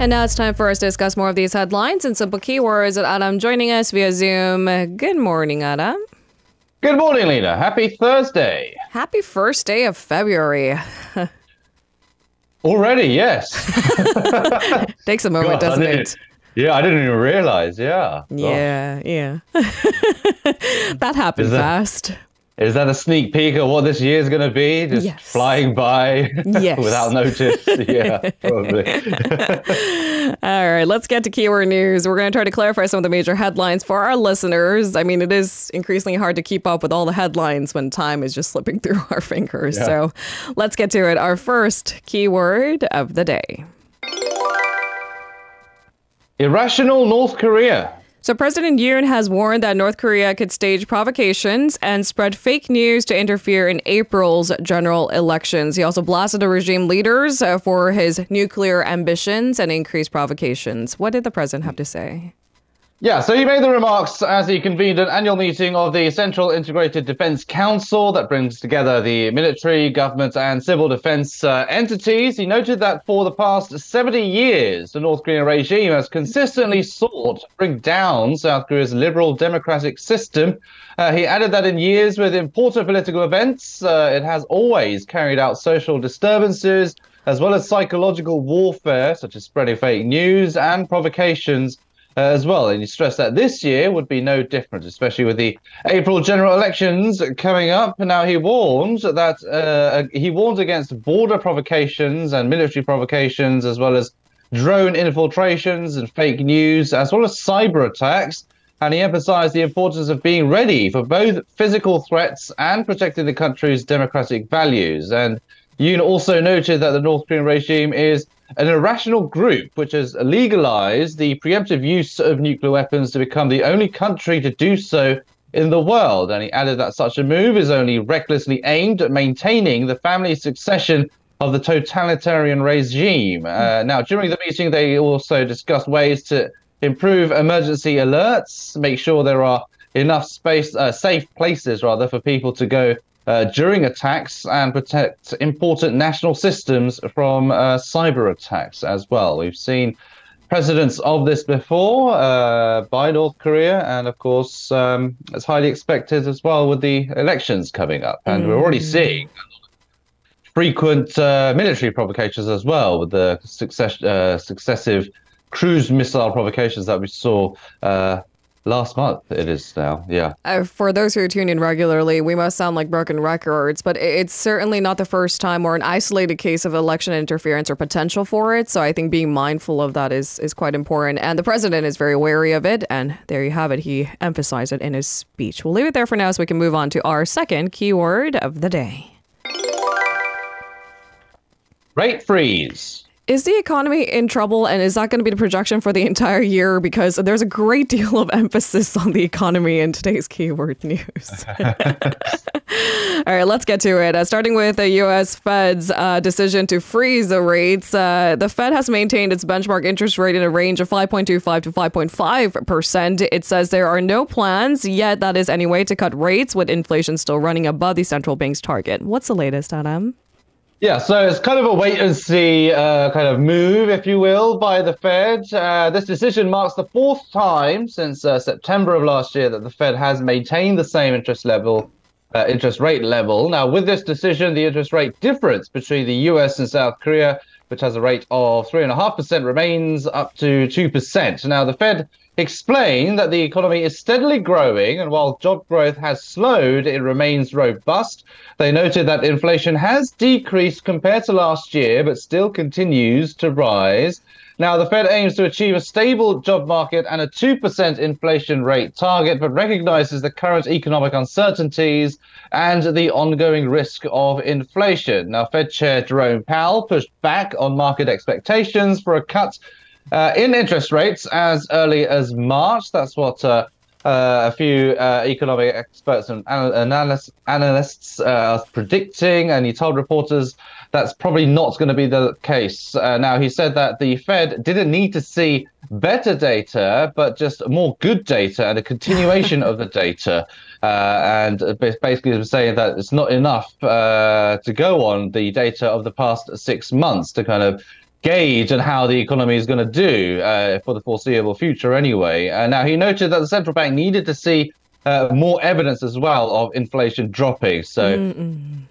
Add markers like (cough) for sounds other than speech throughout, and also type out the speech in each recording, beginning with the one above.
And now it's time for us to discuss more of these headlines and simple keywords. Adam joining us via Zoom. Good morning, Adam. Good morning, Lena. Happy Thursday. Happy first day of February. (laughs) Already, yes. (laughs) Takes a moment, God, doesn't it? Yeah, I didn't even realize. Yeah. Gosh. Yeah, yeah. (laughs) that happened that- fast. Is that a sneak peek of what this year is going to be? Just Yes. flying by (laughs) Yes. without notice? yeah, probably. (laughs) All right, let's get to keyword news. We're going to try to clarify some of the major headlines for our listeners. I mean, it is increasingly hard to keep up with all the headlines when time is just slipping (laughs) through our fingers. Yeah. So let's get to it. Our first keyword of the day. Irrational North Korea. So, President Yoon has warned that North Korea could stage provocations and spread fake news to interfere in April's general elections. He also blasted the regime leaders uh, for his nuclear ambitions and increased provocations. What did the president have to say? Yeah, so he made the remarks as he convened an annual meeting of the Central Integrated Defense Council that brings together the military, government, and civil defense uh, entities. He noted that for the past 70 years, the North Korean regime has consistently sought to bring down South Korea's liberal democratic system. Uh, he added that in years with important political events, uh, it has always carried out social disturbances as well as psychological warfare, such as spreading fake news and provocations as well. And he stressed that this year would be no different, especially with the April general elections coming up. Now he warned that uh, he warned against border provocations and military provocations, as well as drone infiltrations and fake news, as well as cyber attacks. And he emphasized the importance of being ready for both physical threats and protecting the country's democratic values. And Yoon also noted that the North Korean regime is an irrational group which has legalized the preemptive use of nuclear weapons to become the only country to do so in the world. And he added that such a move is only recklessly aimed at maintaining the family succession of the totalitarian regime. Uh, now, during the meeting, they also discussed ways to improve emergency alerts, make sure there are enough space, uh, safe places rather, for people to go uh, during attacks and protect important national systems from uh, cyber attacks as well. We've seen precedents of this before uh, by North Korea, and of course, um, it's highly expected as well with the elections coming up. And we're already seeing frequent uh, military provocations as well, with the success, uh, successive cruise missile provocations that we saw uh, last month. It is now, yeah. Uh, for those who tune in regularly, we must sound like broken records, but it's certainly not the first time or an isolated case of election interference or potential for it. So I think being mindful of that is, is quite important. And the president is very wary of it. And there you have it. He emphasized it in his speech. We'll leave it there for now so we can move on to our second keyword of the day. Rate freeze. Is the economy in trouble and is that going to be the projection for the entire year? Because there's a great (laughs) deal of emphasis on the economy in today's keyword news. (laughs) All right, let's get to it. Uh, starting with the U.S. Fed's uh, decision to freeze the rates, uh, the Fed has maintained its benchmark interest rate in a range of 5.25 to 5.5 percent. It says there are no plans yet, that is anyway, to cut rates with inflation still running above the central bank's target. What's the latest, Adam? Yeah, so it's kind of a wait and see uh, kind of move, if you will, by the Fed. Uh, this decision marks the fourth time since uh, September of last year that the Fed has maintained the same interest level, uh, interest rate level. Now, with this decision, the interest rate difference between the U.S. and South Korea, which has a rate of three and a half percent, remains up to two percent. Now, the Fed explained that the economy is steadily growing, and while job growth has slowed, it remains robust. They noted that inflation has decreased compared to last year, but still continues to rise. Now, the Fed aims to achieve a stable job market and a 2% inflation rate target, but recognizes the current economic uncertainties and the ongoing risk of inflation. Now, Fed Chair Jerome Powell pushed back on market expectations for a cut uh, in interest rates as early as March. That's what uh, uh, a few uh, economic experts and anal- analysts, analysts uh, are predicting, and he told reporters that's probably not going to be the case. Uh, now, he said that the Fed didn't need to see better data, but just more good data and a continuation of the (laughs) data. Uh, and basically, saying that it's not enough uh, to go on the data of the past six months to kind of gauge on how the economy is going to do uh, for the foreseeable future anyway. Uh, now, he noted that the central bank needed to see uh, more evidence as well of inflation dropping. So Mm-mm.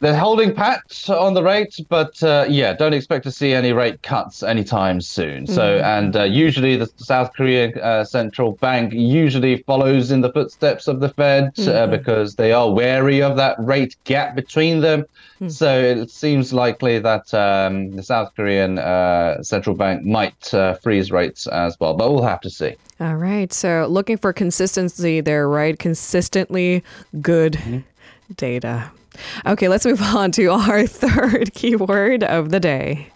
They're holding pat on the rate, but uh, yeah, don't expect to see any rate cuts anytime soon. So, mm. and uh, usually the South Korean uh, central bank usually follows in the footsteps of the Fed mm-hmm. because they are wary of that rate gap between them. Mm. So it seems likely that um, the South Korean central bank might freeze rates as well, but we'll have to see. All right. So looking for consistency there, right? Consistently good mm-hmm. Data. Okay, let's move on to our (laughs) third keyword of the day.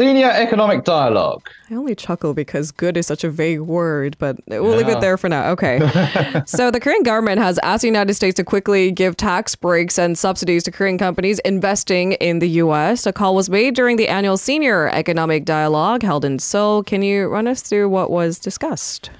Senior economic dialogue. I only chuckle because good is such a vague word, but we'll yeah. leave it there for now. Okay. (laughs) so the Korean government has asked the United States to quickly give tax breaks and subsidies to Korean companies investing in the U.S. A call was made during the annual Senior Economic Dialogue held in Seoul. Can you run us through what was discussed?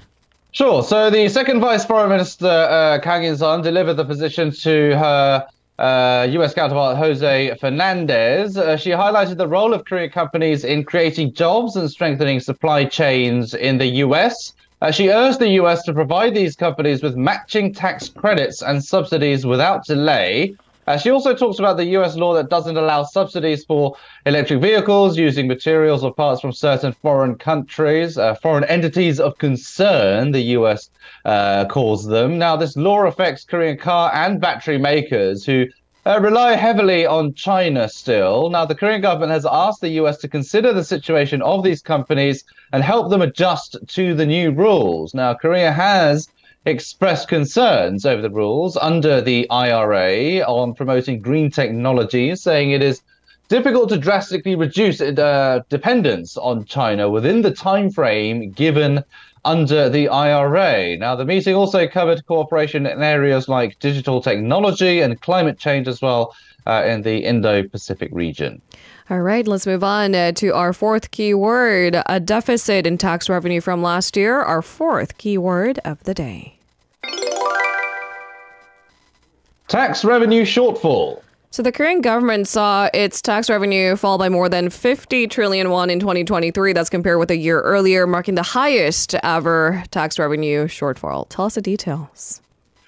Sure. So the second Vice Foreign Minister, uh, Kang In-sun, delivered the position to her uh, US counterpart Jose Fernandez. Uh, she highlighted the role of Korean companies in creating jobs and strengthening supply chains in the US. Uh, she urged the US to provide these companies with matching tax credits and subsidies without delay. Uh, she also talks about the US law that doesn't allow subsidies for electric vehicles using materials or parts from certain foreign countries, uh, foreign entities of concern, the US uh, calls them. Now, this law affects Korean car and battery makers who uh, rely heavily on China still. Now, the Korean government has asked the US to consider the situation of these companies and help them adjust to the new rules. Now, Korea has expressed concerns over the rules under the IRA on promoting green technology, saying it is difficult to drastically reduce uh, dependence on China within the time frame given under the IRA. Now, the meeting also covered cooperation in areas like digital technology and climate change as well uh, in the Indo Pacific region. All right, let's move on uh, to our fourth keyword a deficit in tax revenue from last year, our fourth keyword of the day. Tax revenue shortfall. So the Korean government saw its tax revenue fall by more than 50 trillion won in 2023. That's compared with a year earlier, marking the highest ever tax revenue shortfall. Tell us the details.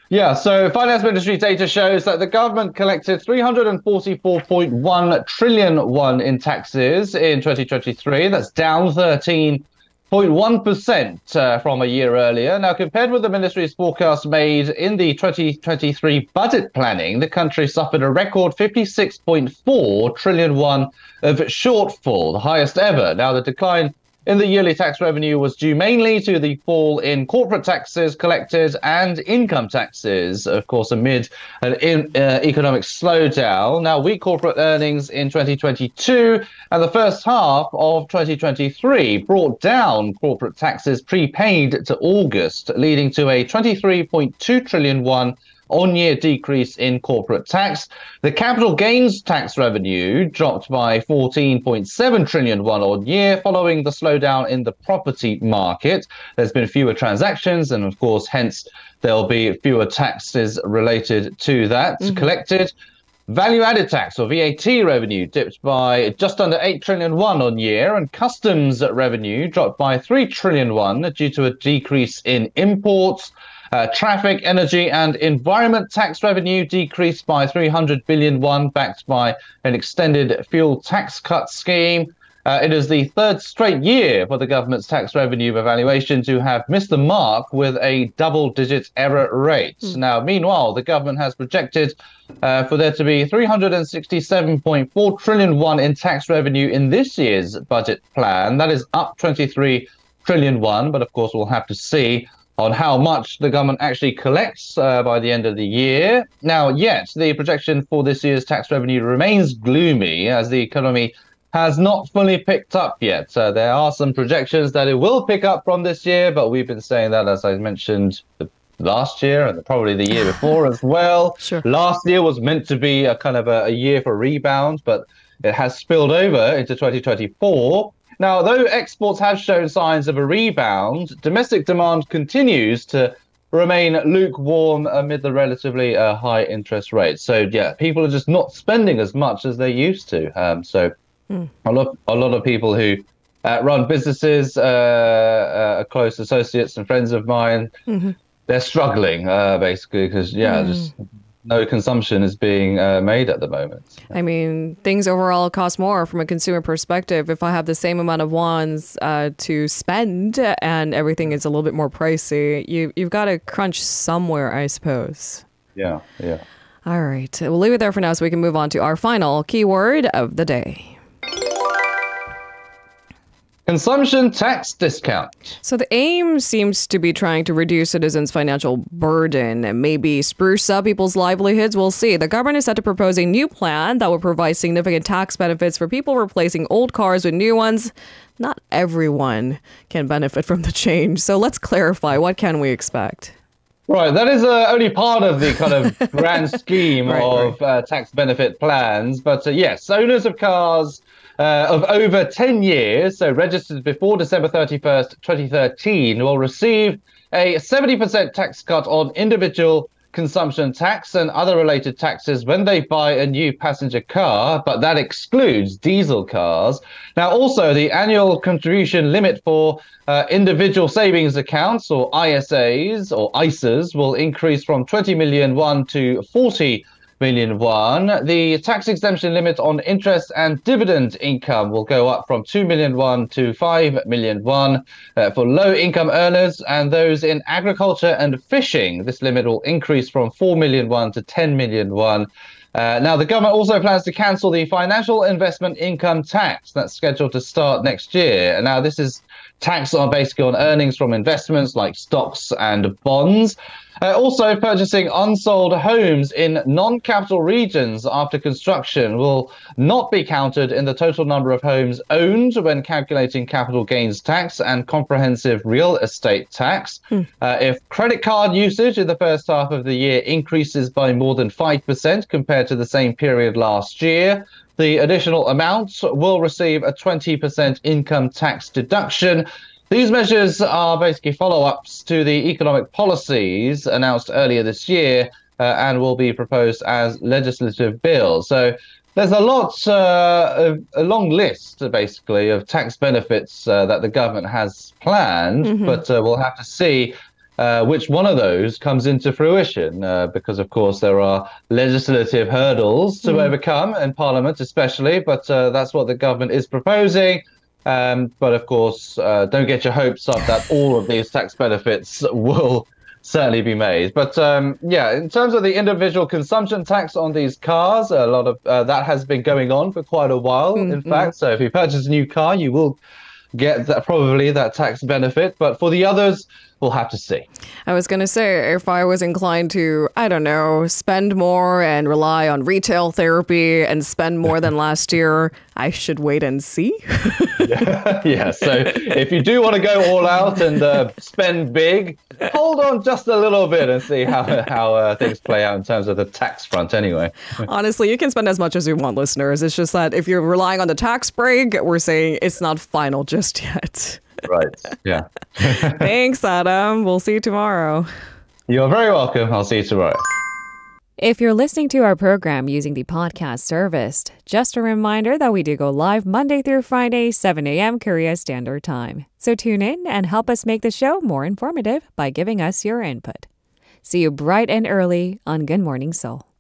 Yeah, so Finance Ministry data shows that the government collected 344.1 trillion won in taxes in 2023. That's down 13 0.1% uh, from a year earlier. Now, compared with the ministry's forecast made in the 2023 budget planning, the country suffered a record 56.4 trillion won of shortfall, the highest ever. Now, the decline in the yearly tax revenue was due mainly to the fall in corporate taxes collected and income taxes, of course, amid an in, uh, economic slowdown. Now, weak corporate earnings in 2022 and the first half of 2023 brought down corporate taxes prepaid to August, leading to a 23.2 trillion won on-year decrease in corporate tax. The capital gains tax revenue dropped by 14.7 trillion won on year following the slowdown in the property market. There's been fewer transactions and of course hence there'll be fewer taxes related to that mm-hmm. collected. Value added tax or VAT revenue dipped by just under 8 trillion won on year, and customs revenue dropped by 3 trillion won due to a decrease in imports. Uh, traffic, energy, and environment tax revenue decreased by 300 billion won, backed by an extended fuel tax cut scheme. Uh, it is the third straight year for the government's tax revenue evaluation to have missed the mark with a double digit error rate. Mm. Now, meanwhile, the government has projected uh, for there to be 367.4 trillion won in tax revenue in this year's budget plan. That is up 23 trillion won, but of course, we'll have to see on how much the government actually collects uh, by the end of the year. Now, yet the projection for this year's tax revenue remains gloomy as the economy has not fully picked up yet. Uh, there are some projections that it will pick up from this year, but we've been saying that, as I mentioned, last year and probably the year before as well. (laughs) Sure. Last year was meant to be a kind of a, a year for rebound, but it has spilled over into 2024. Now, though exports have shown signs of a rebound, domestic demand continues to remain lukewarm amid the relatively uh, high interest rates. So yeah, people are just not spending as much as they used to. Um, so mm. a lot a lot of people who uh, run businesses, uh, uh close associates and friends of mine, mm-hmm. they're struggling uh, basically because yeah, mm. just no consumption is being uh, made at the moment. I mean, things overall cost more from a consumer perspective. If I have the same amount of wands uh, to spend and everything is a little bit more pricey, you you've got to crunch somewhere, I suppose. Yeah, yeah. All right, we'll leave it there for now, so we can move on to our final keyword of the day. Consumption tax discount. So the aim seems to be trying to reduce citizens' financial burden and maybe spruce up people's livelihoods. We'll see. The government is set to propose a new plan that will provide significant tax benefits for people replacing old cars with new ones. Not everyone can benefit from the change. So let's clarify what can we expect? Right, that is uh, only part of the kind of (laughs) grand scheme right, of right. Uh, tax benefit plans. But uh, yes, owners of cars uh, of over 10 years, so registered before December 31st, 2013, will receive a 70% tax cut on individual consumption tax and other related taxes when they buy a new passenger car, but that excludes diesel cars. Now, also, the annual contribution limit for uh, individual savings accounts or ISAs or ISAs will increase from 20 million won to 40 million won. The tax exemption limit on interest and dividend income will go up from 2 million won to 5 million won uh, for low income earners and those in agriculture and fishing. This limit will increase from 4 million won to 10 million won. Uh, now, the government also plans to cancel the financial investment income tax that's scheduled to start next year. Now, this is tax on basically on earnings from investments like stocks and bonds. Uh, also, purchasing unsold homes in non capital regions after construction will not be counted in the total number of homes owned when calculating capital gains tax and comprehensive real estate tax. Hmm. Uh, if credit card usage in the first half of the year increases by more than 5% compared to the same period last year, the additional amount will receive a 20% income tax deduction. These measures are basically follow ups to the economic policies announced earlier this year uh, and will be proposed as legislative bills. So there's a lot, uh, a long list basically of tax benefits uh, that the government has planned, mm-hmm. but uh, we'll have to see uh, which one of those comes into fruition, uh, because of course there are legislative hurdles to mm. overcome in Parliament, especially. But uh, that's what the government is proposing. Um, but of course, uh, don't get your hopes up that all of these tax benefits will certainly be made. But um, yeah, in terms of the individual consumption tax on these cars, a lot of uh, that has been going on for quite a while. Mm-hmm. In fact, so if you purchase a new car, you will get that, probably that tax benefit. But for the others, we'll have to see. I was going to say, if I was inclined to, I don't know, spend more and rely on retail therapy and spend more than last year, I should wait and see. (laughs) (laughs) yeah, so if you do want to go all out and uh, spend big, hold on just a little bit and see how, how uh, things play out in terms of the tax front anyway. (laughs) Honestly, you can spend as much as you want, listeners. It's just that if you're relying on the tax break, we're saying it's not final just yet right. Yeah. (laughs) Thanks, Adam. We'll see you tomorrow. You're very welcome. I'll see you tomorrow. If you're listening to our program using the podcast service, just a reminder that we do go live Monday through Friday, 7 a.m. Korea Standard Time. So tune in and help us make the show more informative by giving us your input. See you bright and early on Good Morning Seoul.